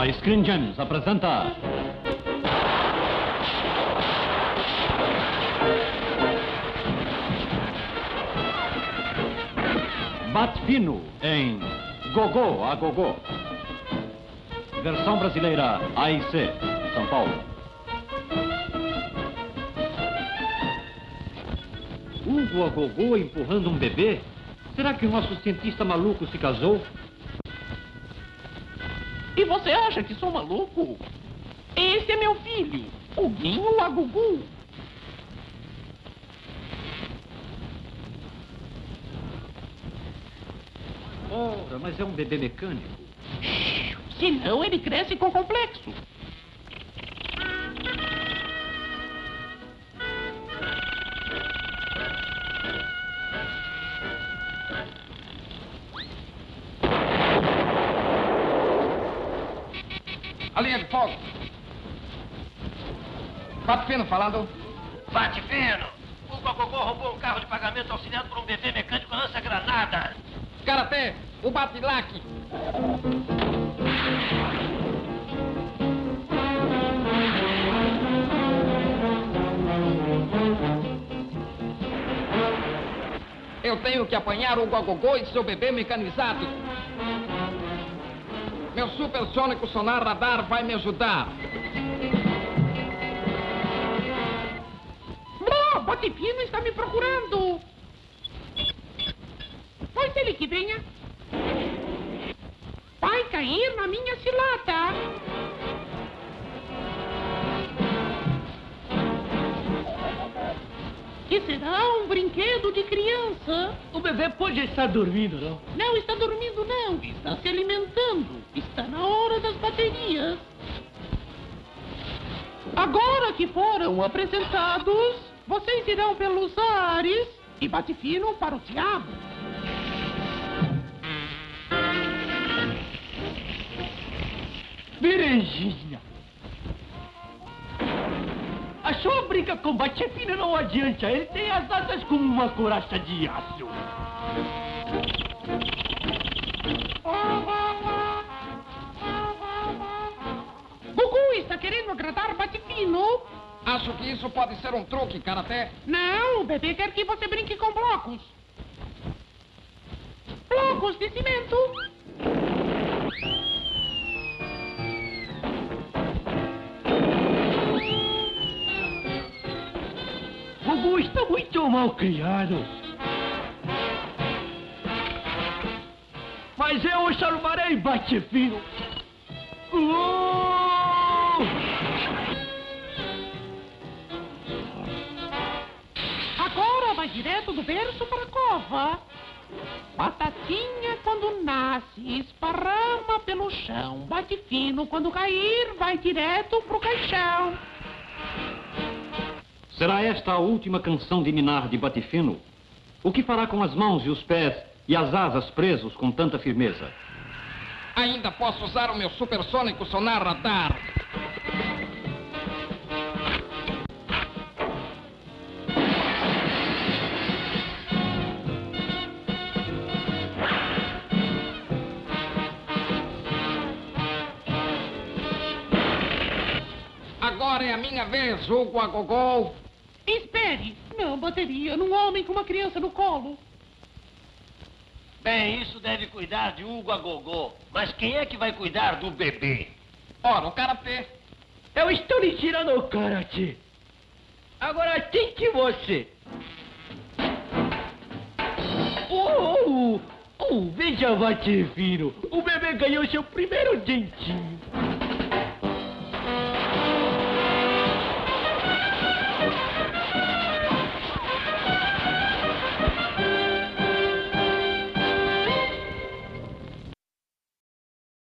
A Screen Gems apresenta. Batfino em Gogô a Gogô. Versão brasileira AIC, São Paulo. Hugo a Gogô empurrando um bebê? Será que o nosso cientista maluco se casou? E você acha que sou maluco? Esse é meu filho, o Guinho Agugu. Ora, mas é um bebê mecânico. Senão ele cresce com complexo. Fogo. Bate fino falando. Bate fino! O Gogogô roubou um carro de pagamento auxiliado por um bebê mecânico lança-granada. Karatê, o bate-laque. Eu tenho que apanhar o Gogogô e seu bebê mecanizado. Meu supersônico sonar radar vai me ajudar. Blá, Botifino está me procurando. Pois ele que venha. Vai cair na minha cilada. Que será um brinquedo de criança. O bebê pode estar dormindo, não? Não está dormindo, não. Está se alimentando. Está na hora das baterias. Agora que foram apresentados, vocês irão pelos ares e bate fino para o diabo. Berenjinha! Briga com Batefino não adianta. Ele tem as asas como uma coraça de aço. Gugu está querendo agradar Batifino. Acho que isso pode ser um truque, Karatê. Não, o bebê quer que você brinque com blocos. Blocos de cimento. Muito mal criado. Mas eu o salvarei, Batefino. Uh! Agora vai direto do berço para a cova. Batatinha quando nasce, esparrama pelo chão. Bate fino quando cair, vai direto pro caixão. Será esta a última canção de Minar de Batifino? O que fará com as mãos e os pés e as asas presos com tanta firmeza? Ainda posso usar o meu supersônico sonar radar. Agora é a minha vez, Hugo Agogol. Espere! Não bateria num homem com uma criança no colo. Bem, isso deve cuidar de Hugo a Gogô. Mas quem é que vai cuidar do bebê? Ora, o Karatê. Eu estou lhe tirando o karatê. Agora tente você. Oh, oh, veja, Batefino. O bebê ganhou seu primeiro dentinho.